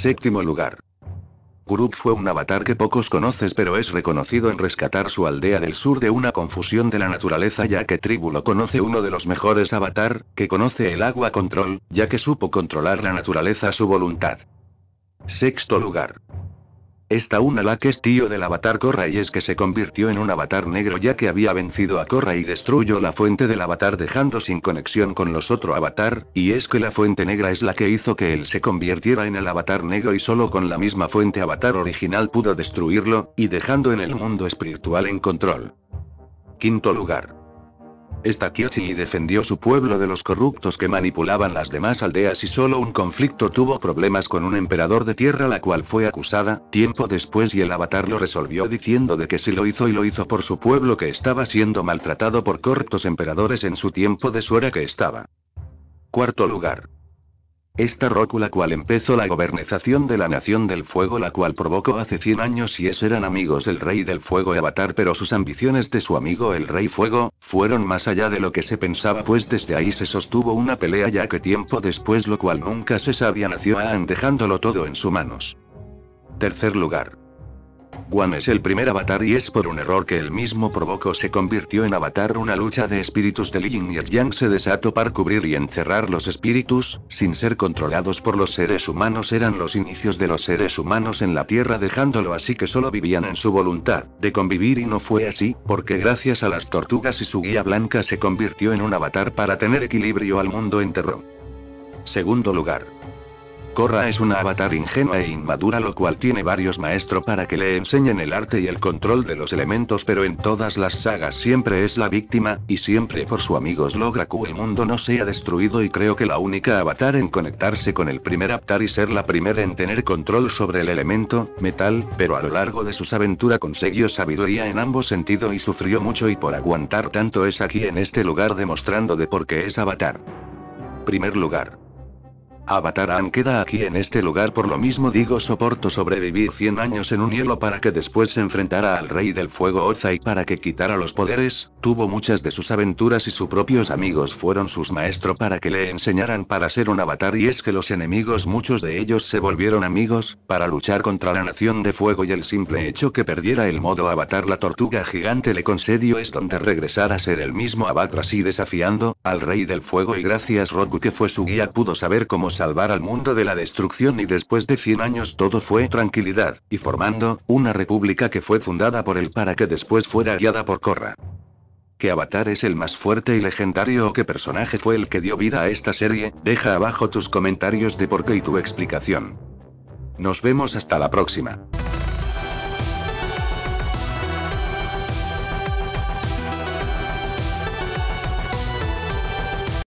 Séptimo lugar. Kuruk fue un avatar que pocos conoces pero es reconocido en rescatar su aldea del sur de una confusión de la naturaleza ya que Tribu lo conoce uno de los mejores avatar, que conoce el agua control, ya que supo controlar la naturaleza a su voluntad. Sexto lugar. Esta que es tío del avatar Korra y es que se convirtió en un avatar negro ya que había vencido a Korra y destruyó la fuente del avatar dejando sin conexión con los otros avatar, y es que la fuente negra es la que hizo que él se convirtiera en el avatar negro y solo con la misma fuente avatar original pudo destruirlo, y dejando en el mundo espiritual en control. Quinto lugar. Esta Kyoshi defendió su pueblo de los corruptos que manipulaban las demás aldeas y solo un conflicto tuvo problemas con un emperador de tierra la cual fue acusada, tiempo después y el avatar lo resolvió diciendo de que si lo hizo y lo hizo por su pueblo que estaba siendo maltratado por corruptos emperadores en su tiempo de suera que estaba. Cuarto lugar. Esta Roku la cual empezó la gobernación de la Nación del Fuego la cual provocó hace 100 años y es eran amigos del Rey del Fuego Avatar pero sus ambiciones de su amigo el Rey Fuego, fueron más allá de lo que se pensaba pues desde ahí se sostuvo una pelea ya que tiempo después lo cual nunca se sabía nació Aang dejándolo todo en sus manos. Tercer lugar. Guan es el primer avatar y es por un error que él mismo provocó se convirtió en avatar una lucha de espíritus de Yin y el Yang se desató para cubrir y encerrar los espíritus, sin ser controlados por los seres humanos eran los inicios de los seres humanos en la Tierra dejándolo así que solo vivían en su voluntad de convivir y no fue así, porque gracias a las tortugas y su guía blanca se convirtió en un avatar para tener equilibrio al mundo entero. Segundo lugar. Korra es una avatar ingenua e inmadura lo cual tiene varios maestros para que le enseñen el arte y el control de los elementos pero en todas las sagas siempre es la víctima, y siempre por su amigos logra que el mundo no sea destruido y creo que la única avatar en conectarse con el primer avatar y ser la primera en tener control sobre el elemento, metal, pero a lo largo de sus aventuras consiguió sabiduría en ambos sentidos y sufrió mucho y por aguantar tanto es aquí en este lugar demostrando de por qué es avatar. Primer lugar. Avatar Aang queda aquí en este lugar por lo mismo digo soporto sobrevivir 100 años en un hielo para que después se enfrentara al rey del fuego Ozai para que quitara los poderes, tuvo muchas de sus aventuras y sus propios amigos fueron sus maestros para que le enseñaran para ser un avatar y es que los enemigos muchos de ellos se volvieron amigos, para luchar contra la nación de fuego y el simple hecho que perdiera el modo avatar la tortuga gigante le concedió es donde regresar a ser el mismo avatar así desafiando, al rey del fuego y gracias Roku que fue su guía pudo saber cómo salvar al mundo de la destrucción y después de 100 años todo fue tranquilidad, y formando, una república que fue fundada por él para que después fuera guiada por Korra. ¿Qué avatar es el más fuerte y legendario o qué personaje fue el que dio vida a esta serie? Deja abajo tus comentarios de por qué y tu explicación. Nos vemos hasta la próxima.